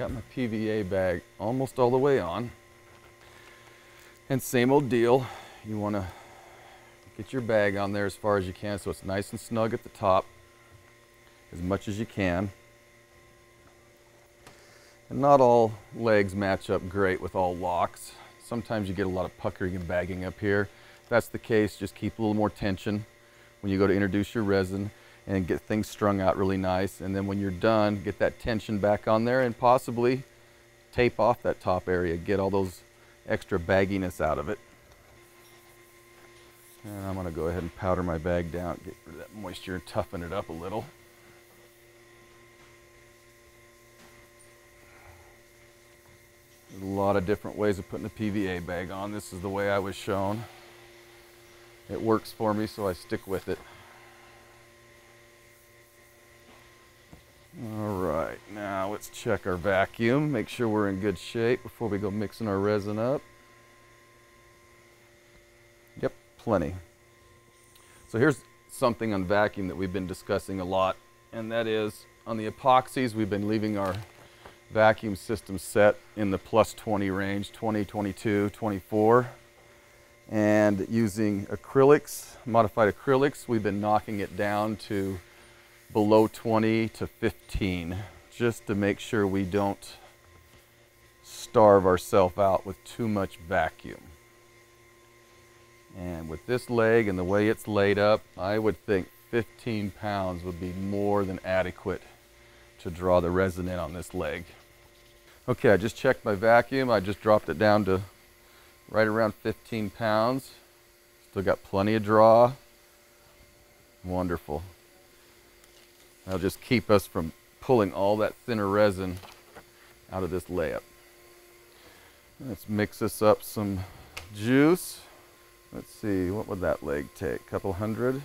got my PVA bag almost all the way on. And same old deal, you want to get your bag on there as far as you can so it's nice and snug at the top as much as you can. And not all legs match up great with all locks. Sometimes you get a lot of puckering and bagging up here. If that's the case, just keep a little more tension when you go to introduce your resin and get things strung out really nice. And then when you're done, get that tension back on there and possibly tape off that top area, get all those extra bagginess out of it. And I'm gonna go ahead and powder my bag down, get rid of that moisture and toughen it up a little. There's a lot of different ways of putting a PVA bag on. This is the way I was shown. It works for me, so I stick with it. All right, now let's check our vacuum, make sure we're in good shape before we go mixing our resin up. Yep, plenty. So here's something on vacuum that we've been discussing a lot, and that is on the epoxies, we've been leaving our vacuum system set in the plus 20 range, 20, 22, 24. And using acrylics, modified acrylics, we've been knocking it down to below 20 to 15, just to make sure we don't starve ourselves out with too much vacuum. And with this leg and the way it's laid up, I would think 15 pounds would be more than adequate to draw the resin in on this leg. Okay, I just checked my vacuum. I just dropped it down to right around 15 pounds. Still got plenty of draw. Wonderful. That'll just keep us from pulling all that thinner resin out of this layup. Let's mix this up some juice. Let's see, what would that leg take? Couple hundred?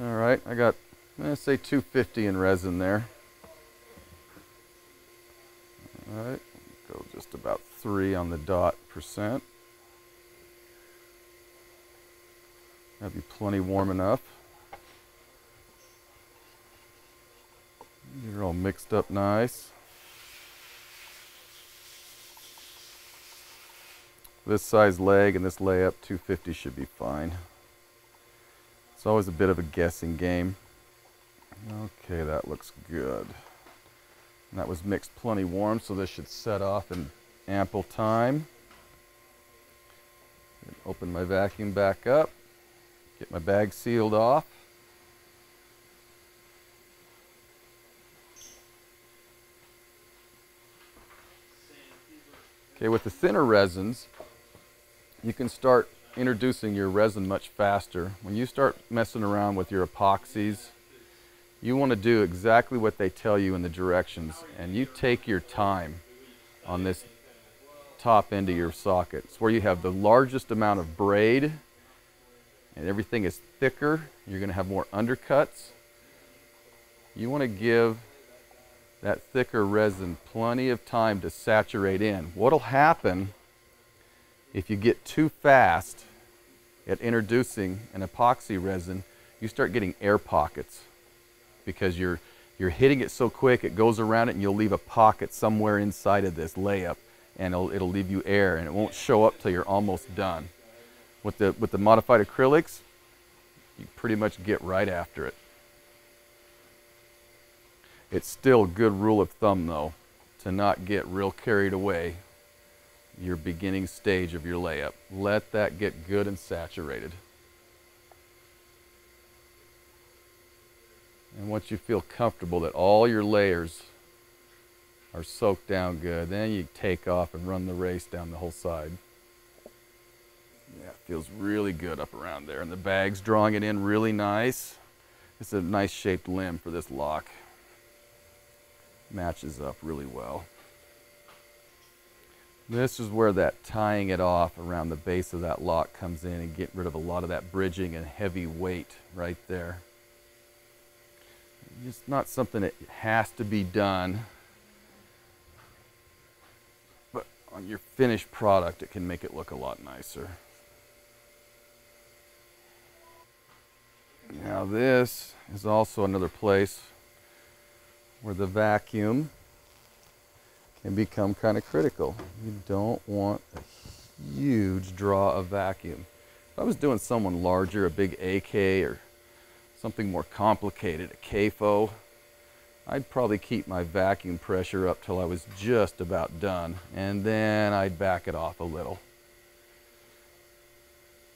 All right, I got, let's say 250 in resin there. All right, go just about three on the dot percent. That'd be plenty warm enough. You're all mixed up nice. This size leg and this layup, 250 should be fine. It's always a bit of a guessing game. Okay, that looks good. And that was mixed plenty warm, so this should set off in ample time. Open my vacuum back up, get my bag sealed off. Okay, with the thinner resins, you can start introducing your resin much faster. When you start messing around with your epoxies, you want to do exactly what they tell you in the directions and you take your time on this top end of your socket. It's where you have the largest amount of braid and everything is thicker. You're going to have more undercuts. You want to give that thicker resin plenty of time to saturate in. What'll happen if you get too fast at introducing an epoxy resin, you start getting air pockets because you're, you're hitting it so quick, it goes around it and you'll leave a pocket somewhere inside of this layup and it'll, it'll leave you air and it won't show up till you're almost done. With the, with the modified acrylics, you pretty much get right after it. It's still a good rule of thumb though, to not get real carried away your beginning stage of your layup. Let that get good and saturated. And once you feel comfortable that all your layers are soaked down good, then you take off and run the race down the whole side. Yeah, it feels really good up around there. And the bag's drawing it in really nice. It's a nice shaped limb for this lock. Matches up really well. This is where that tying it off around the base of that lock comes in and get rid of a lot of that bridging and heavy weight right there. It's not something that has to be done, but on your finished product, it can make it look a lot nicer. Now this is also another place where the vacuum can become kind of critical. You don't want a huge draw of vacuum. If I was doing someone larger, a big AK or something more complicated, a KFO, I'd probably keep my vacuum pressure up till I was just about done, and then I'd back it off a little.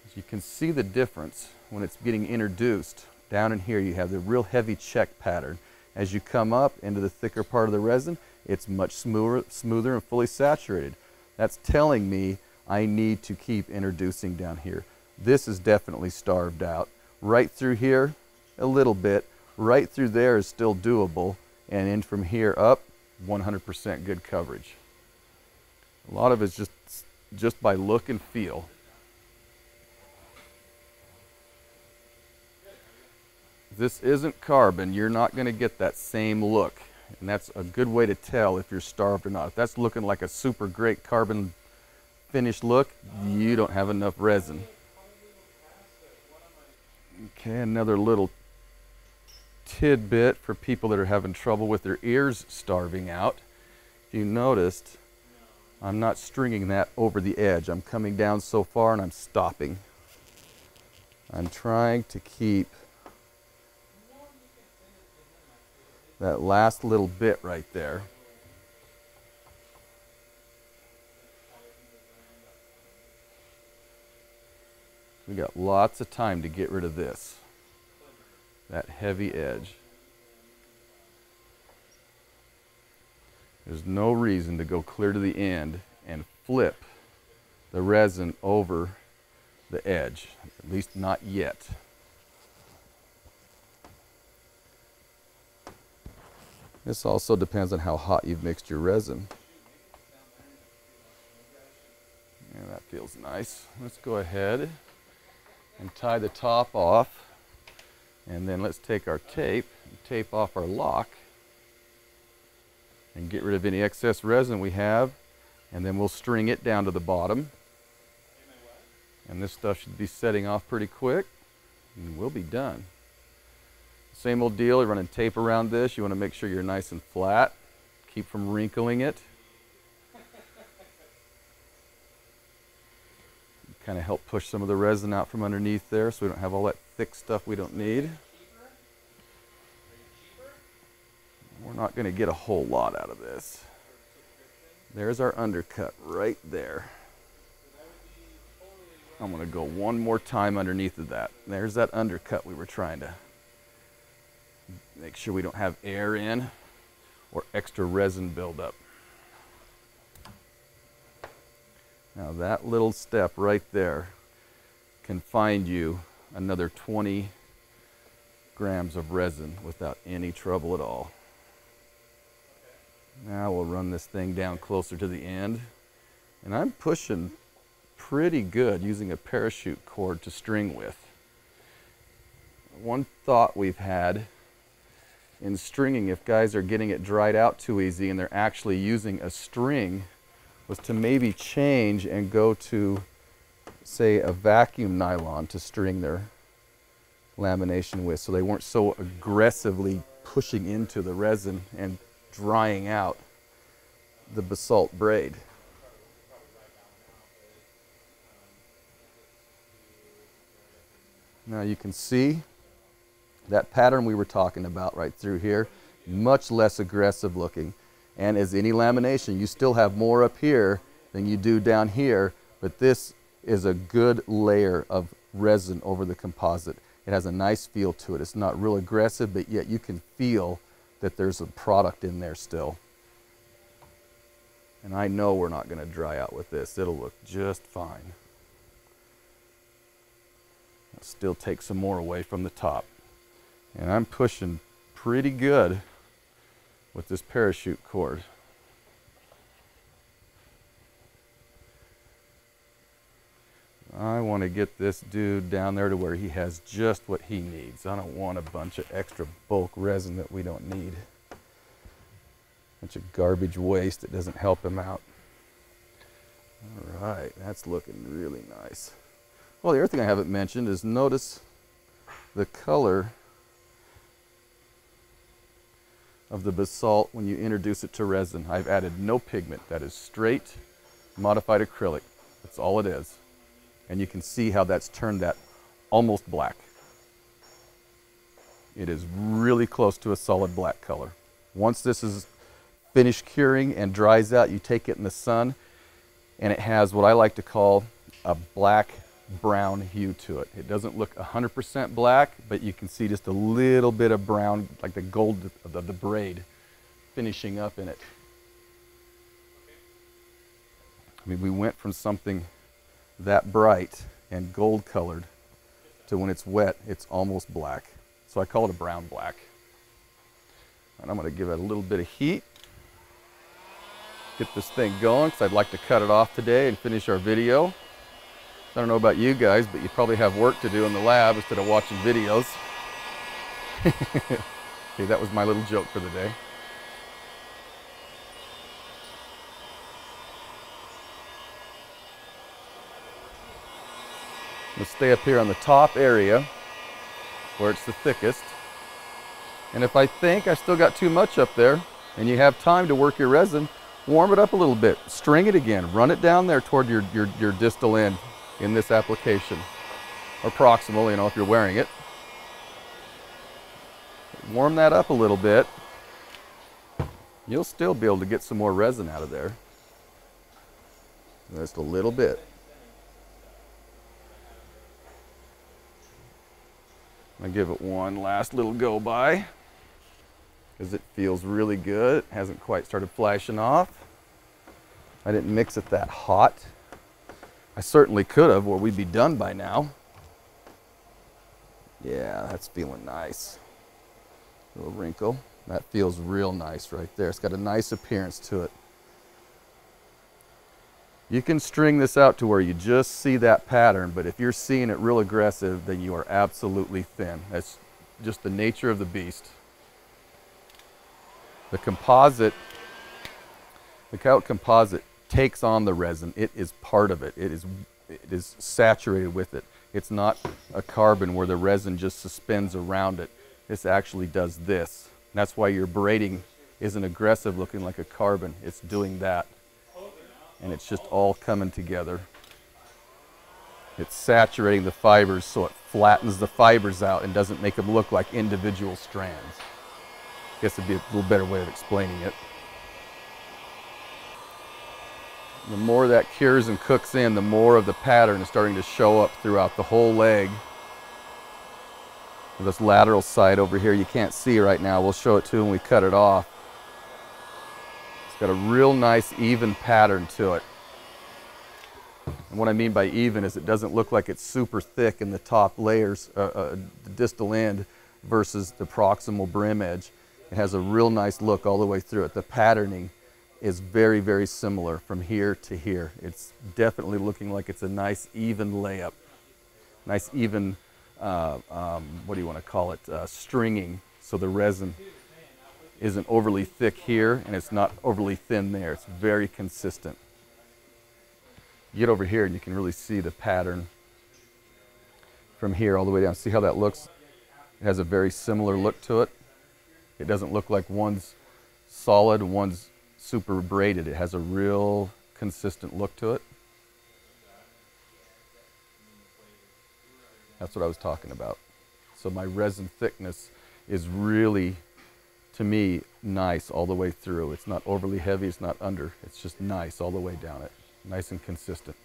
As you can see the difference when it's getting introduced. Down in here you have the real heavy check pattern. As you come up into the thicker part of the resin, it's much smoother, smoother and fully saturated. That's telling me I need to keep introducing down here. This is definitely starved out. Right through here, a little bit. Right through there is still doable. And in from here up, 100% good coverage. A lot of it's just, just by look and feel. This isn't carbon, you're not going to get that same look. And that's a good way to tell if you're starved or not. If that's looking like a super great carbon finished look, you don't have enough resin. Okay, another little tidbit for people that are having trouble with their ears starving out. If you noticed, I'm not stringing that over the edge. I'm coming down so far and I'm stopping. I'm trying to keep that last little bit right there. We got lots of time to get rid of this, that heavy edge. There's no reason to go clear to the end and flip the resin over the edge, at least not yet. This also depends on how hot you've mixed your resin. Yeah, that feels nice. Let's go ahead and tie the top off. And then let's take our tape tape off our lock and get rid of any excess resin we have. And then we'll string it down to the bottom. And this stuff should be setting off pretty quick and we'll be done. Same old deal, you're running tape around this. You want to make sure you're nice and flat. Keep from wrinkling it. kind of help push some of the resin out from underneath there so we don't have all that thick stuff we don't need. We're not going to get a whole lot out of this. There's our undercut right there. I'm going to go one more time underneath of that. There's that undercut we were trying to Make sure we don't have air in or extra resin buildup. Now that little step right there can find you another 20 grams of resin without any trouble at all. Now we'll run this thing down closer to the end. And I'm pushing pretty good using a parachute cord to string with. One thought we've had in stringing, if guys are getting it dried out too easy and they're actually using a string, was to maybe change and go to, say, a vacuum nylon to string their lamination with so they weren't so aggressively pushing into the resin and drying out the basalt braid. Now you can see that pattern we were talking about right through here, much less aggressive looking. And as any lamination, you still have more up here than you do down here, but this is a good layer of resin over the composite. It has a nice feel to it. It's not real aggressive, but yet you can feel that there's a product in there still. And I know we're not going to dry out with this. It'll look just fine. I'll still take some more away from the top. And I'm pushing pretty good with this parachute cord. I want to get this dude down there to where he has just what he needs. I don't want a bunch of extra bulk resin that we don't need. A bunch of garbage waste that doesn't help him out. All right, that's looking really nice. Well, the other thing I haven't mentioned is notice the color of the basalt when you introduce it to resin. I've added no pigment. That is straight modified acrylic. That's all it is. And you can see how that's turned that almost black. It is really close to a solid black color. Once this is finished curing and dries out, you take it in the sun and it has what I like to call a black brown hue to it. It doesn't look 100% black, but you can see just a little bit of brown, like the gold of the, the braid finishing up in it. I mean, we went from something that bright and gold colored to when it's wet, it's almost black. So I call it a brown black. And I'm going to give it a little bit of heat. Get this thing going because I'd like to cut it off today and finish our video. I don't know about you guys, but you probably have work to do in the lab instead of watching videos. okay, that was my little joke for the day. Let's stay up here on the top area where it's the thickest. And if I think I still got too much up there and you have time to work your resin, warm it up a little bit, string it again, run it down there toward your, your, your distal end in this application, or proximal, you know, if you're wearing it. Warm that up a little bit. You'll still be able to get some more resin out of there. Just a little bit. I give it one last little go by because it feels really good. It hasn't quite started flashing off. I didn't mix it that hot. I certainly could have, or we'd be done by now. Yeah, that's feeling nice. Little wrinkle. That feels real nice right there. It's got a nice appearance to it. You can string this out to where you just see that pattern, but if you're seeing it real aggressive, then you are absolutely thin. That's just the nature of the beast. The composite, the Coyote composite takes on the resin. It is part of it. It is, it is saturated with it. It's not a carbon where the resin just suspends around it. This actually does this. That's why your braiding isn't aggressive looking like a carbon. It's doing that and it's just all coming together. It's saturating the fibers so it flattens the fibers out and doesn't make them look like individual strands. I guess it'd be a little better way of explaining it. The more that cures and cooks in, the more of the pattern is starting to show up throughout the whole leg. This lateral side over here you can't see right now. We'll show it to when we cut it off. It's got a real nice even pattern to it. And what I mean by even is it doesn't look like it's super thick in the top layers, uh, uh, the distal end versus the proximal brim edge. It has a real nice look all the way through it. The patterning is very, very similar from here to here. It's definitely looking like it's a nice even layup. Nice even, uh, um, what do you want to call it, uh, stringing. So the resin isn't overly thick here and it's not overly thin there. It's very consistent. You get over here and you can really see the pattern from here all the way down. See how that looks? It has a very similar look to it. It doesn't look like one's solid, one's super braided. It has a real consistent look to it. That's what I was talking about. So my resin thickness is really to me, nice all the way through. It's not overly heavy, it's not under. It's just nice all the way down it. Nice and consistent.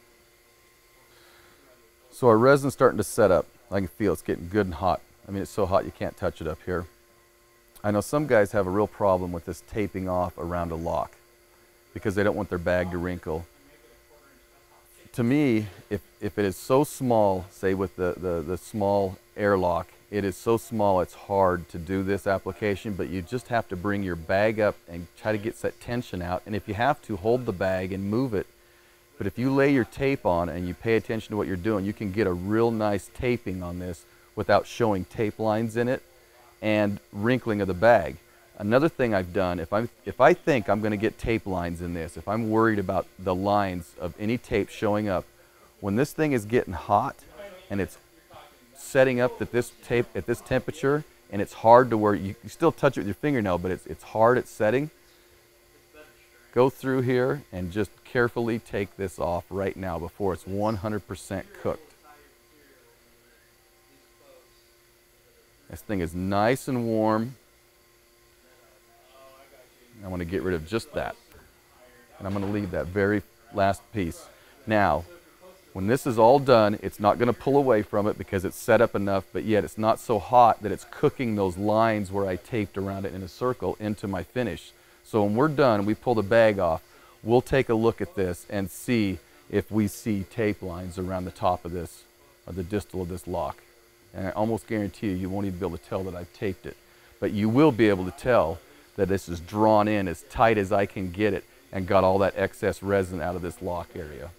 So our resin's starting to set up. I can feel it's getting good and hot. I mean, it's so hot you can't touch it up here. I know some guys have a real problem with this taping off around a lock because they don't want their bag to wrinkle. To me, if, if it is so small, say with the, the, the small airlock it is so small it's hard to do this application, but you just have to bring your bag up and try to get that tension out. And if you have to, hold the bag and move it. But if you lay your tape on and you pay attention to what you're doing, you can get a real nice taping on this without showing tape lines in it and wrinkling of the bag. Another thing I've done, if, I'm, if I think I'm going to get tape lines in this, if I'm worried about the lines of any tape showing up, when this thing is getting hot and it's setting up that this tape at this temperature and it's hard to where you, still touch it with your fingernail, but it's, it's hard at setting, go through here and just carefully take this off right now before it's 100% cooked. This thing is nice and warm. I want to get rid of just that. And I'm going to leave that very last piece. Now, when this is all done, it's not going to pull away from it because it's set up enough, but yet it's not so hot that it's cooking those lines where I taped around it in a circle into my finish. So when we're done, we pull the bag off, we'll take a look at this and see if we see tape lines around the top of this, or the distal of this lock. And I almost guarantee you, you won't even be able to tell that I've taped it. But you will be able to tell that this is drawn in as tight as I can get it and got all that excess resin out of this lock area.